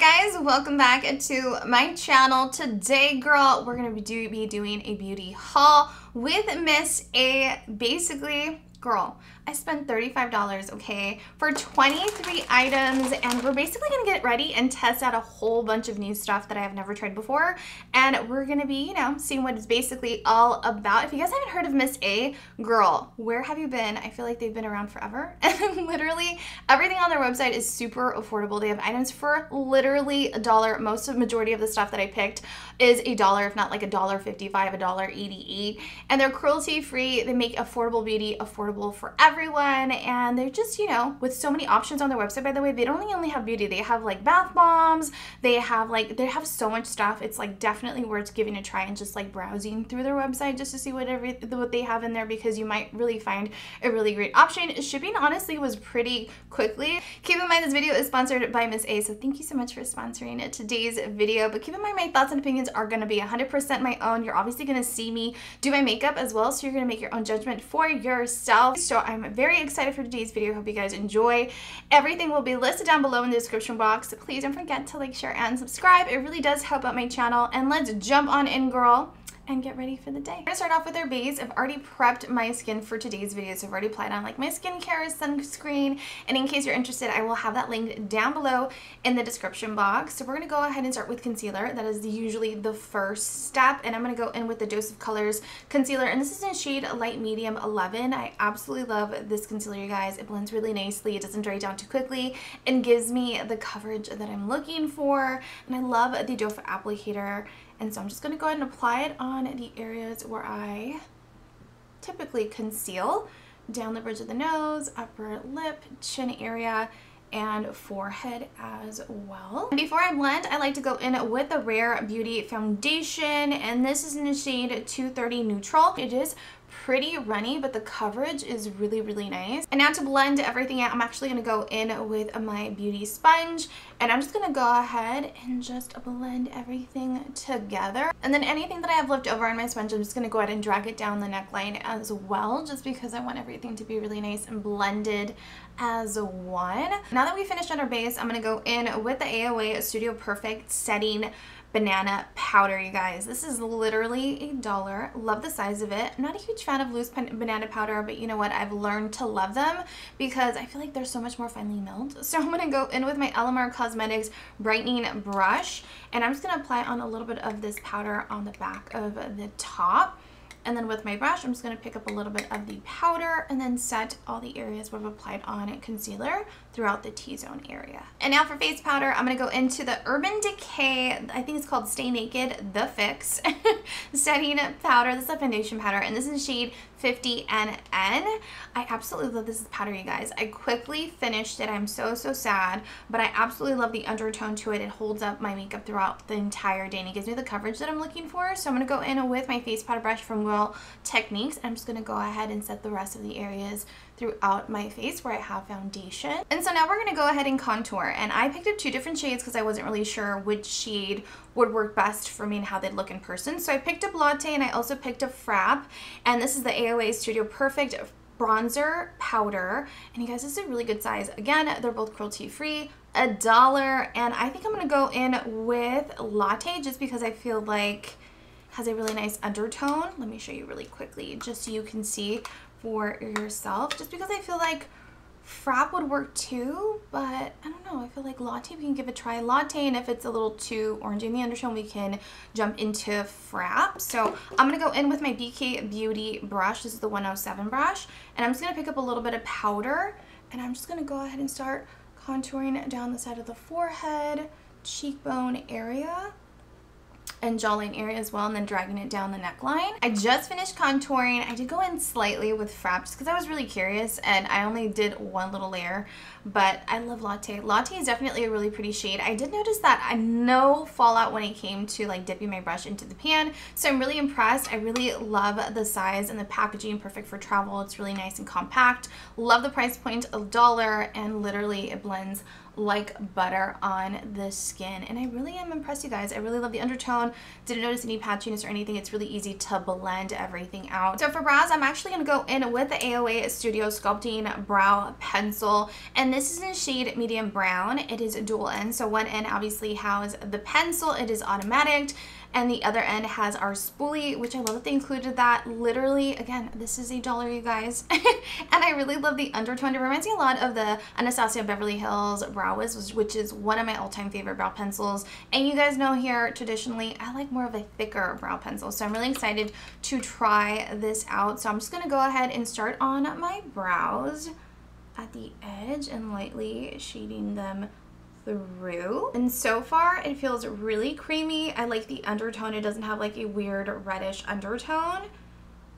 Guys, welcome back to my channel. Today, girl, we're gonna be, do, be doing a beauty haul with Miss A. Basically, girl, I spent $35, okay, for 23 items and we're basically gonna get ready and test out a whole bunch of new stuff that I have never tried before and we're gonna be, you know, seeing what it's basically all about. If you guys haven't heard of Miss A, girl, where have you been? I feel like they've been around forever and literally everything on their website is super affordable. They have items for literally a dollar. Most of majority of the stuff that I picked is a dollar, if not like a dollar 55, a dollar 88 and they're cruelty free. They make affordable beauty affordable for everyone and they're just, you know, with so many options on their website, by the way, they don't only have beauty, they have like bath bombs, they have like, they have so much stuff. It's like definitely worth giving a try and just like browsing through their website just to see what, every, what they have in there because you might really find a really great option. Shipping honestly was pretty quickly. Keep in mind this video is sponsored by Miss A, so thank you so much for sponsoring today's video. But keep in mind my thoughts and opinions are going to be 100% my own. You're obviously going to see me do my makeup as well, so you're going to make your own judgment for yourself. So I'm very excited for today's video. Hope you guys enjoy. Everything will be listed down below in the description box. So please don't forget to like, share, and subscribe. It really does help out my channel. And let's jump on in, girl and get ready for the day. I'm gonna start off with our base. I've already prepped my skin for today's video, so I've already applied on like my skincare sunscreen. And in case you're interested, I will have that linked down below in the description box. So we're gonna go ahead and start with concealer. That is usually the first step. And I'm gonna go in with the Dose of Colors concealer. And this is in shade Light Medium 11. I absolutely love this concealer, you guys. It blends really nicely. It doesn't dry down too quickly and gives me the coverage that I'm looking for. And I love the doe applicator and so I'm just going to go ahead and apply it on the areas where I typically conceal down the bridge of the nose, upper lip, chin area, and forehead as well. And Before I blend, I like to go in with the Rare Beauty Foundation, and this is in the shade 230 Neutral. It is pretty runny, but the coverage is really, really nice. And now to blend everything out, I'm actually going to go in with my beauty sponge. And I'm just going to go ahead and just blend everything together. And then anything that I have left over on my sponge, I'm just going to go ahead and drag it down the neckline as well, just because I want everything to be really nice and blended as one. Now that we finished on our base, I'm going to go in with the AOA Studio Perfect Setting banana powder, you guys. This is literally a dollar. Love the size of it. I'm not a huge fan of loose banana powder, but you know what? I've learned to love them because I feel like they're so much more finely milled. So I'm going to go in with my Alamar Cosmetics Brightening Brush, and I'm just going to apply on a little bit of this powder on the back of the top. And then with my brush, I'm just going to pick up a little bit of the powder and then set all the areas where I've applied on concealer throughout the T-zone area. And now for face powder, I'm going to go into the Urban Decay, I think it's called Stay Naked The Fix Setting Powder. This is a foundation powder, and this is shade 50 NN. I absolutely love this powder, you guys. I quickly finished it. I'm so, so sad, but I absolutely love the undertone to it. It holds up my makeup throughout the entire day, and it gives me the coverage that I'm looking for. So I'm to go in with my face powder brush from Real Techniques. I'm just going to go ahead and set the rest of the areas throughout my face where I have foundation. And so now we're to go ahead and contour. And I picked up two different shades because I wasn't really sure which shade would work best for me and how they'd look in person. So I picked up Latte and I also picked up Frap. And this is the AOA Studio Perfect bronzer powder and you guys this is a really good size again they're both cruelty free a dollar and I think I'm gonna go in with latte just because I feel like has a really nice undertone let me show you really quickly just so you can see for yourself just because I feel like frap would work too but I don't know I feel like latte we can give a try. Latte and if it's a little too orange in the undertone we can jump into frap. So I'm gonna go in with my BK Beauty brush. This is the 107 brush and I'm just gonna pick up a little bit of powder and I'm just gonna go ahead and start contouring down the side of the forehead cheekbone area and jawline area as well and then dragging it down the neckline. I just finished contouring. I did go in slightly with Frap just because I was really curious and I only did one little layer but I love Latte. Latte is definitely a really pretty shade. I did notice that I no fallout when it came to like dipping my brush into the pan so I'm really impressed. I really love the size and the packaging perfect for travel. It's really nice and compact. Love the price point, a dollar and literally it blends like butter on the skin. And I really am impressed, you guys. I really love the undertone. Didn't notice any patchiness or anything. It's really easy to blend everything out. So for brows, I'm actually going to go in with the AOA Studio Sculpting Brow Pencil. And this is in shade medium brown. It is a dual end. So one end obviously has the pencil. It is automatic and the other end has our spoolie, which I love that they included that. Literally, again, this is a dollar, you guys. and I really love the undertone. It reminds me a lot of the Anastasia Beverly Hills Brow Wiz, which is one of my all-time favorite brow pencils. And you guys know here, traditionally, I like more of a thicker brow pencil. So I'm really excited to try this out. So I'm just going to go ahead and start on my brows at the edge and lightly shading them through. And so far it feels really creamy. I like the undertone. It doesn't have like a weird reddish undertone.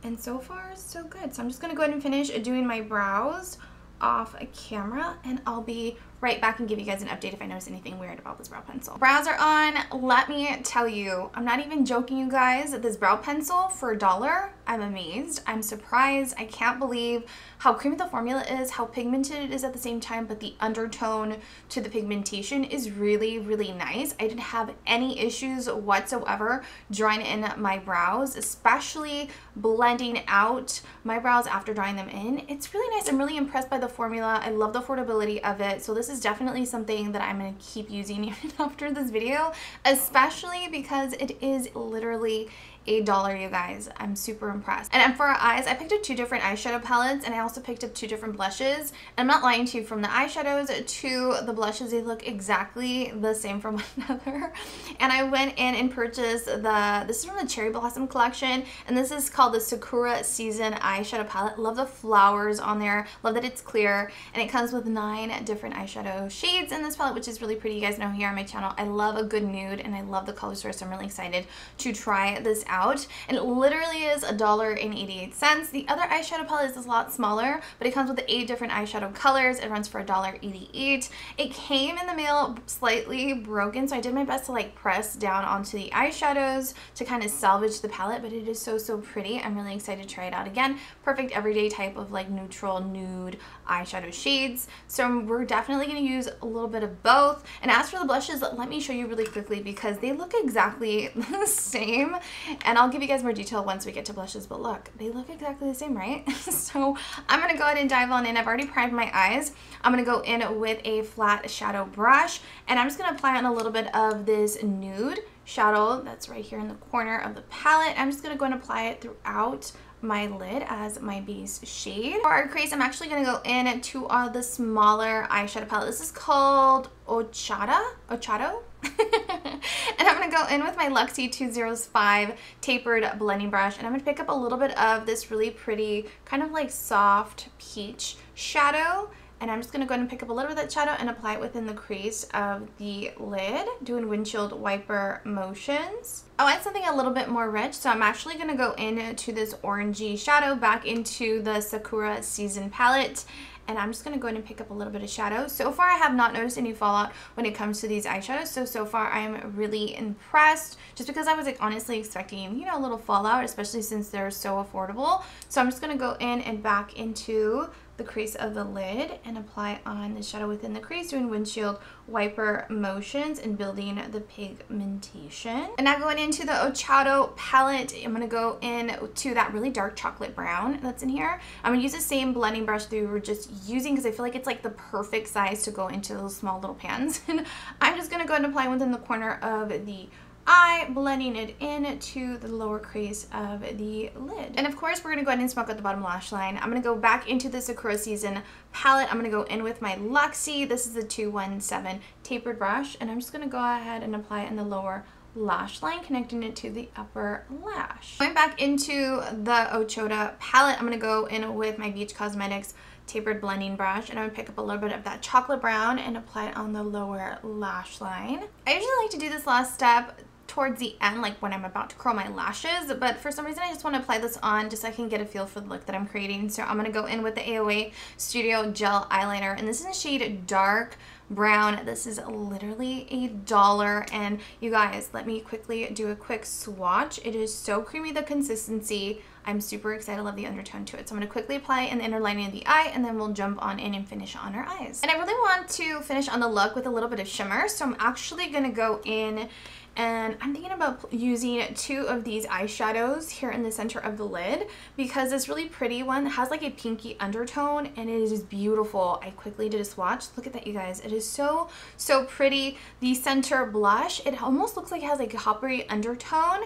And so far so good. So I'm just going to go ahead and finish doing my brows off camera and I'll be right back and give you guys an update if I notice anything weird about this brow pencil. Brows are on. Let me tell you, I'm not even joking you guys, this brow pencil for a dollar, I'm amazed. I'm surprised. I can't believe how creamy the formula is, how pigmented it is at the same time, but the undertone to the pigmentation is really, really nice. I didn't have any issues whatsoever drawing in my brows, especially blending out my brows after drawing them in. It's really nice. I'm really impressed by the formula. I love the affordability of it. So this is definitely something that I'm going to keep using even after this video, especially because it is literally a dollar you guys. I'm super impressed. And for our eyes i picked up two different eyeshadow palettes and i also picked up two different blushes. I'm not lying to you from the eyeshadows to the blushes they look exactly the same from one another. And i went in and purchased the this is from the cherry blossom collection and this is called the sakura season eyeshadow palette. Love the flowers on there. Love that it's clear. And it comes with nine different eyeshadow shades in this palette which is really pretty. You guys know here on my channel i love a good nude and i love the color source. So i'm really excited to try this out and it literally is a dollar and 88 cents. The other eyeshadow palette is a lot smaller but it comes with eight different eyeshadow colors. It runs for a dollar 88. It came in the mail slightly broken so I did my best to like press down onto the eyeshadows to kind of salvage the palette but it is so so pretty. I'm really excited to try it out again. Perfect everyday type of like neutral nude eyeshadow shades. So we're definitely going to use a little bit of both. And as for the blushes, let me show you really quickly because they look exactly the same and I'll give you guys more detail once we get to blushes, but look, they look exactly the same, right? so I'm gonna go ahead and dive on in. I've already primed my eyes. I'm gonna go in with a flat shadow brush, and I'm just gonna apply on a little bit of this nude shadow that's right here in the corner of the palette. I'm just gonna go and apply it throughout my lid as my base shade. For our crease, I'm actually going to go in to uh, the smaller eyeshadow palette. This is called Ochada, Ochado. and I'm going to go in with my Luxie 205 tapered blending brush and I'm going to pick up a little bit of this really pretty kind of like soft peach shadow and I'm just going to go ahead and pick up a little bit of that shadow and apply it within the crease of the lid, doing windshield wiper motions. Oh, I want something a little bit more rich, so I'm actually going to go into this orangey shadow back into the Sakura Season palette and I'm just going to go in and pick up a little bit of shadow. So far, I have not noticed any fallout when it comes to these eyeshadows. So, so far, I am really impressed just because I was like honestly expecting, you know, a little fallout, especially since they're so affordable. So I'm just going to go in and back into the crease of the lid and apply on the shadow within the crease doing windshield wiper motions and building the pigmentation. And now going into the Ochado palette, I'm going to go in to that really dark chocolate brown that's in here. I'm going to use the same blending brush that we were just using because I feel like it's like the perfect size to go into those small little pans. And I'm just going to go and apply within the corner of the eye, blending it in to the lower crease of the lid. And of course, we're gonna go ahead and smoke out the bottom lash line. I'm gonna go back into the Sakura Season palette. I'm gonna go in with my Luxie. This is the 217 tapered brush, and I'm just gonna go ahead and apply it in the lower lash line, connecting it to the upper lash. Going back into the Ochada palette, I'm gonna go in with my BH Cosmetics tapered blending brush and I'm to pick up a little bit of that chocolate brown and apply it on the lower lash line. I usually like to do this last step towards the end, like when I'm about to curl my lashes, but for some reason I just want to apply this on just so I can get a feel for the look that I'm creating. So I'm going to go in with the AOA Studio Gel Eyeliner, and this is in shade Dark Brown. This is literally a dollar, and you guys, let me quickly do a quick swatch. It is so creamy, the consistency. I'm super excited. I love the undertone to it. So I'm going to quickly apply the inner lining of the eye and then we'll jump on in and finish on our eyes. And I really want to finish on the look with a little bit of shimmer. So I'm actually going to go in and I'm thinking about using two of these eyeshadows here in the center of the lid because this really pretty one has like a pinky undertone and it is beautiful. I quickly did a swatch. Look at that, you guys. It is so, so pretty. The center blush, it almost looks like it has like a coppery undertone,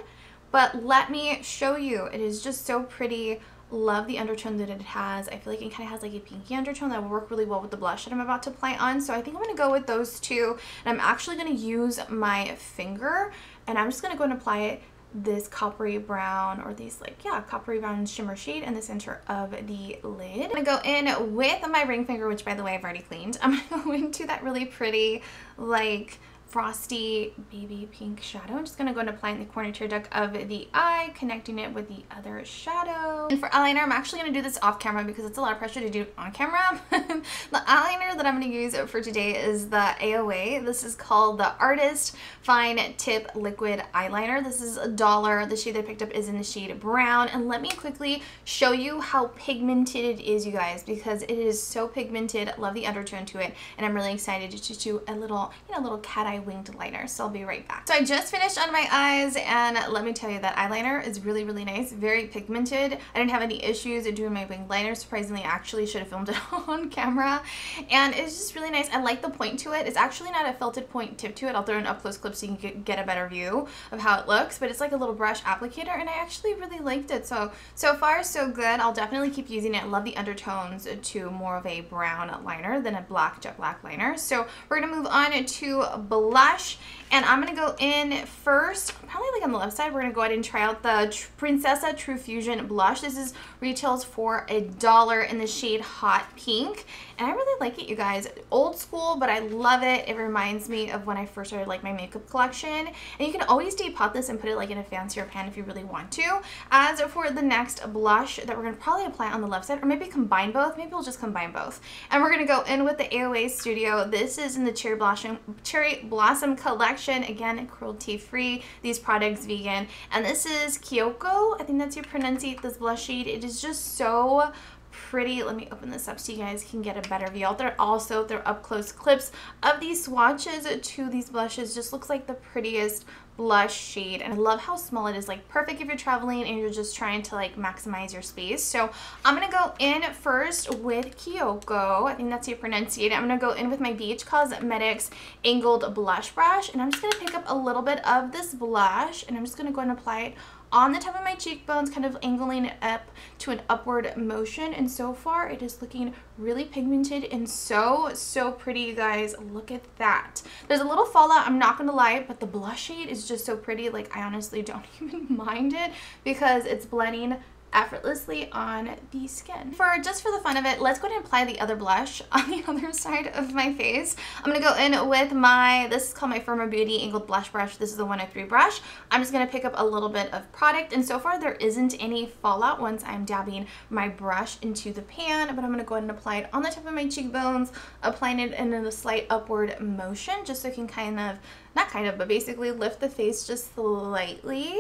but let me show you. It is just so pretty love the undertone that it has. I feel like it kind of has like a pinky undertone that will work really well with the blush that I'm about to apply on. So I think I'm going to go with those two. And I'm actually going to use my finger and I'm just going to go and apply it this coppery brown or these like yeah coppery brown shimmer shade in the center of the lid. I'm gonna go in with my ring finger which by the way I've already cleaned. I'm gonna go into that really pretty like frosty baby pink shadow. I'm just going to go and apply in the corner tear duct of the eye, connecting it with the other shadow. And for eyeliner, I'm actually going to do this off camera because it's a lot of pressure to do on camera. the eyeliner that I'm going to use for today is the AOA. This is called the Artist Fine Tip Liquid Eyeliner. This is a dollar. The shade that I picked up is in the shade brown. And let me quickly show you how pigmented it is, you guys, because it is so pigmented. Love the undertone to it. And I'm really excited to do a little, you know, little cat eye winged liner. So I'll be right back. So I just finished on my eyes and let me tell you that eyeliner is really, really nice. Very pigmented. I didn't have any issues doing my winged liner. Surprisingly, I actually should have filmed it on camera. And it's just really nice. I like the point to it. It's actually not a felted point tip to it. I'll throw an up close clip so you can get a better view of how it looks. But it's like a little brush applicator and I actually really liked it. So, so far so good. I'll definitely keep using it. Love the undertones to more of a brown liner than a black jet black liner. So we're going to move on to blush. And I'm going to go in first, probably like on the left side, we're going to go ahead and try out the Tr Princessa True Fusion blush. This is retails for a dollar in the shade Hot Pink. And I really like it, you guys. Old school, but I love it. It reminds me of when I first started like my makeup collection. And you can always depot this and put it like in a fancier pan if you really want to. As for the next blush that we're going to probably apply on the left side, or maybe combine both. Maybe we'll just combine both. And we're going to go in with the AOA Studio. This is in the Cherry Blossom, Cherry Blossom collection. Again, cruelty free. These products vegan. And this is Kyoko. I think that's how you pronounce this blush shade. It is just so pretty. Let me open this up so you guys can get a better view. They're also, they're up close clips of these swatches to these blushes. Just looks like the prettiest blush shade and I love how small it is like perfect if you're traveling and you're just trying to like maximize your space. So I'm gonna go in first with Kyoko. I think that's how you pronounce it. I'm gonna go in with my BH Cosmetics angled blush brush and I'm just gonna pick up a little bit of this blush and I'm just gonna go and apply it on the top of my cheekbones, kind of angling it up to an upward motion. And so far, it is looking really pigmented and so, so pretty, you guys. Look at that. There's a little fallout, I'm not going to lie, but the blush shade is just so pretty. Like, I honestly don't even mind it because it's blending effortlessly on the skin. For just for the fun of it, let's go ahead and apply the other blush on the other side of my face. I'm gonna go in with my, this is called my Firma Beauty Angled Blush Brush. This is the 103 brush. I'm just gonna pick up a little bit of product and so far there isn't any fallout once I'm dabbing my brush into the pan, but I'm gonna go ahead and apply it on the top of my cheekbones, applying it in a slight upward motion just so I can kind of, not kind of, but basically lift the face just slightly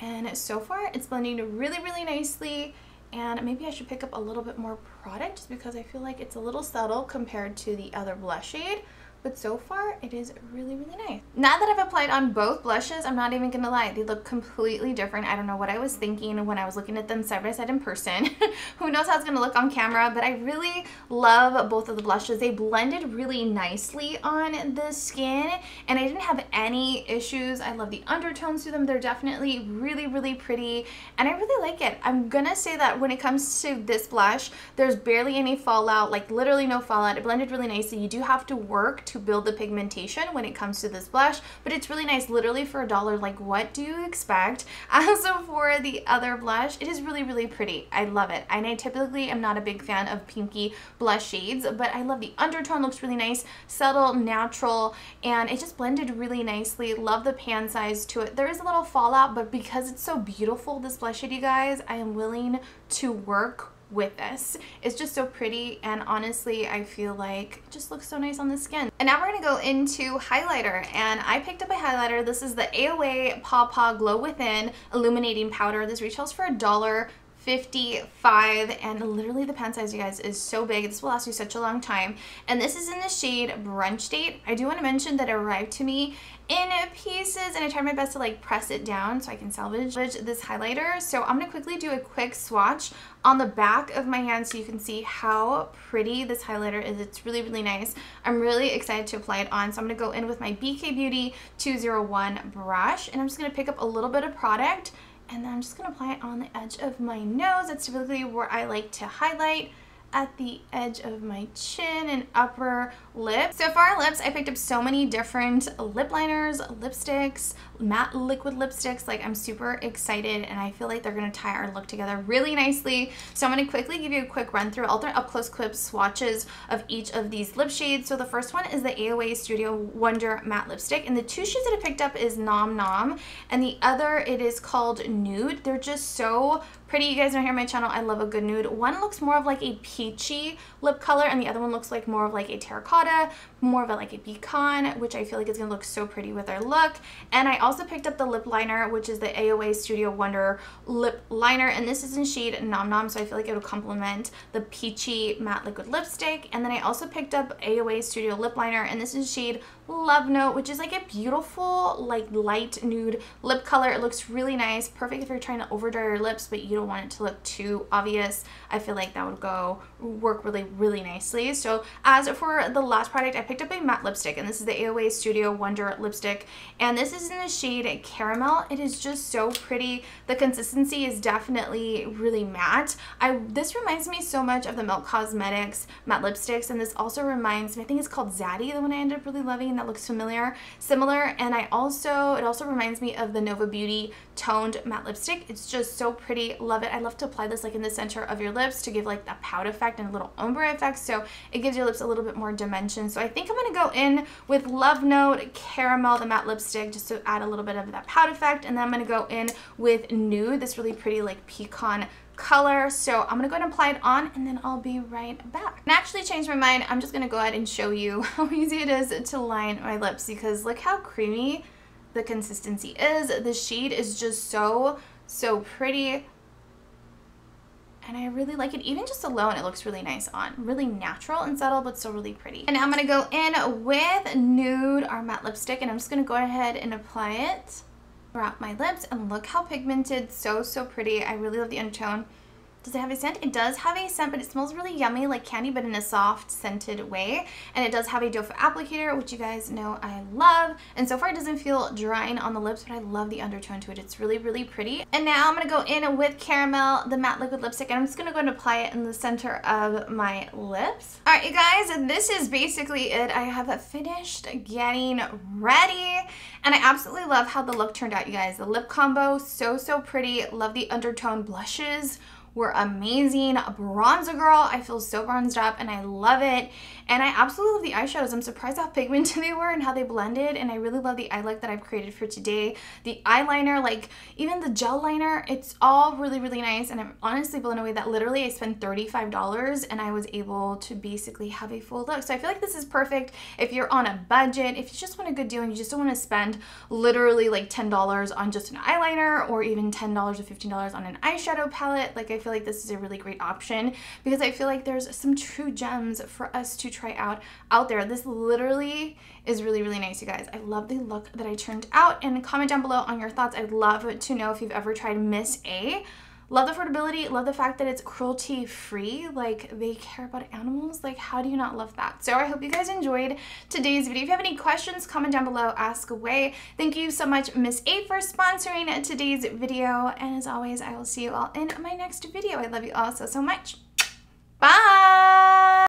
and so far it's blending really, really nicely. And maybe I should pick up a little bit more product just because I feel like it's a little subtle compared to the other blush shade but so far it is really really nice. Now that I've applied on both blushes I'm not even gonna lie they look completely different. I don't know what I was thinking when I was looking at them side by side in person. Who knows how it's gonna look on camera but I really love both of the blushes. They blended really nicely on the skin and I didn't have any issues. I love the undertones to them. They're definitely really really pretty and I really like it. I'm gonna say that when it comes to this blush there's barely any fallout like literally no fallout. It blended really nicely. You do have to work to to build the pigmentation when it comes to this blush, but it's really nice. Literally for a dollar, like what do you expect? As for the other blush, it is really, really pretty. I love it. And I typically am not a big fan of pinky blush shades, but I love the undertone, looks really nice, subtle, natural, and it just blended really nicely. Love the pan size to it. There is a little fallout, but because it's so beautiful, this blush shade, you guys, I am willing to work with this. It's just so pretty and honestly I feel like it just looks so nice on the skin. And now we're going to go into highlighter and I picked up a highlighter. This is the AOA Paw Paw Glow Within Illuminating Powder. This retails for a dollar 55 and literally the pen size you guys is so big this will last you such a long time and this is in the shade brunch date i do want to mention that it arrived to me in pieces and i tried my best to like press it down so i can salvage this highlighter. So i'm going to quickly do a quick swatch on the back of my hand so you can see how pretty this highlighter is. It's really really nice. I'm really excited to apply it on. So i'm going to go in with my bk beauty 201 brush and i'm just going to pick up a little bit of product and then I'm just going to apply it on the edge of my nose. That's typically where I like to highlight at the edge of my chin and upper lip. So for our lips, I picked up so many different lip liners, lipsticks, matte liquid lipsticks. Like I'm super excited and I feel like they're gonna tie our look together really nicely. So I'm gonna quickly give you a quick run through. Do up close clip swatches of each of these lip shades. So the first one is the AOA Studio Wonder Matte Lipstick. And the two shades that I picked up is Nom Nom and the other it is called Nude. They're just so pretty. You guys know here on my channel, I love a good nude. One looks more of like a peachy lip color and the other one looks like more of like a terracotta, more of a, like a pecan, which I feel like is going to look so pretty with our look. And I also picked up the lip liner, which is the AOA Studio Wonder lip liner. And this is in shade Nom Nom, so I feel like it will complement the peachy matte liquid lipstick. And then I also picked up AOA Studio lip liner, and this is shade Love Note, which is like a beautiful, like light nude lip color. It looks really nice. Perfect if you're trying to over dry your lips, but you don't want it to look too obvious. I feel like that would go work really, really nicely. So as for the last product, I picked up a matte lipstick, and this is the AOA Studio Wonder lipstick. And this is in the shade Caramel. It is just so pretty. The consistency is definitely really matte. I This reminds me so much of the Milk Cosmetics matte lipsticks, and this also reminds me, I think it's called Zaddy, the one I ended up really loving that looks familiar, similar. And I also, it also reminds me of the Nova Beauty toned matte lipstick. It's just so pretty. Love it. I love to apply this like in the center of your lips to give like that pout effect and a little ombre effect. So it gives your lips a little bit more dimension. So I think I'm going to go in with Love Note Caramel, the matte lipstick, just to add a little bit of that pout effect. And then I'm going to go in with Nude, this really pretty like pecan color. So I'm going to go ahead and apply it on and then I'll be right back. And actually changed my mind. I'm just going to go ahead and show you how easy it is to line my lips because look how creamy the consistency is. The shade is just so, so pretty. And I really like it. Even just alone, it looks really nice on. Really natural and subtle, but still really pretty. And I'm to go in with Nude, our matte lipstick, and I'm just to go ahead and apply it throughout my lips and look how pigmented so so pretty I really love the undertone does it have a scent? It does have a scent, but it smells really yummy, like candy, but in a soft, scented way. And it does have a doe foot applicator, which you guys know I love. And so far, it doesn't feel drying on the lips, but I love the undertone to it. It's really, really pretty. And now I'm to go in with Caramel, the matte liquid lipstick, and I'm just to go and apply it in the center of my lips. All right, you guys, this is basically it. I have finished getting ready, and I absolutely love how the look turned out, you guys. The lip combo, so, so pretty. Love the undertone blushes were amazing. Bronzer Girl, I feel so bronzed up and I love it. And I absolutely love the eyeshadows. I'm surprised how pigmented they were and how they blended. And I really love the eye look that I've created for today. The eyeliner, like even the gel liner, it's all really, really nice. And I'm honestly blown away that literally I spent $35 and I was able to basically have a full look. So I feel like this is perfect if you're on a budget, if you just want a good deal and you just don't want to spend literally like $10 on just an eyeliner or even $10 or $15 on an eyeshadow palette. Like I feel like this is a really great option because I feel like there's some true gems for us to try out out there. This literally is really, really nice, you guys. I love the look that I turned out and comment down below on your thoughts. I'd love to know if you've ever tried Miss A. Love the affordability, love the fact that it's cruelty free. Like they care about animals. Like how do you not love that? So I hope you guys enjoyed today's video. If you have any questions, comment down below, ask away. Thank you so much, Miss A for sponsoring today's video. And as always, I will see you all in my next video. I love you all so, so much. Bye!